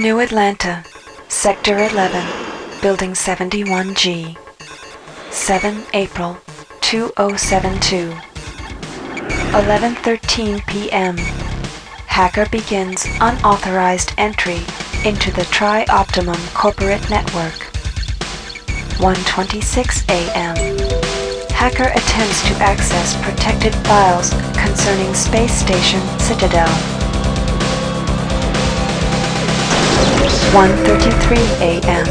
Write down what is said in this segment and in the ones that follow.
New Atlanta, Sector 11, Building 71G. 7 April 2072. 11:13 p.m. Hacker begins unauthorized entry into the Tri-Optimum corporate network. 1:26 a.m. Hacker attempts to access protected files concerning space station Citadel. 1.33 a.m.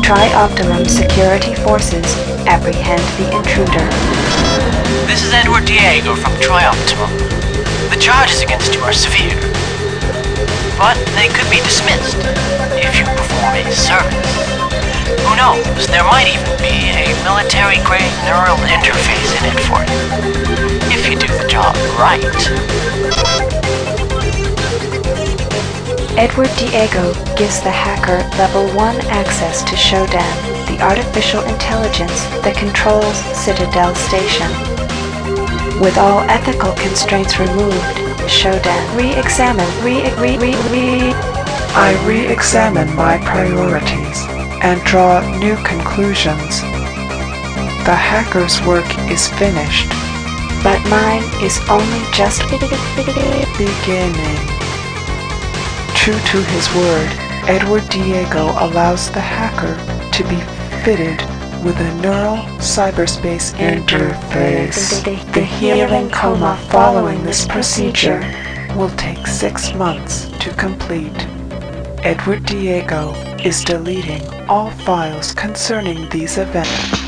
Tri-Optimum security forces apprehend the intruder. This is Edward Diego from Tri-Optimum. The charges against you are severe, but they could be dismissed if you perform a service. Who knows, there might even be a military-grade neural interface in it for you, if you do the job right. Edward Diego gives the hacker Level 1 access to Shodan, the artificial intelligence that controls Citadel Station. With all ethical constraints removed, Shodan re-examine, re re re re I re-examine my priorities and draw new conclusions. The hacker's work is finished, but mine is only just beginning. True to his word, Edward Diego allows the hacker to be fitted with a neural cyberspace interface. The healing coma following this procedure will take six months to complete. Edward Diego is deleting all files concerning these events.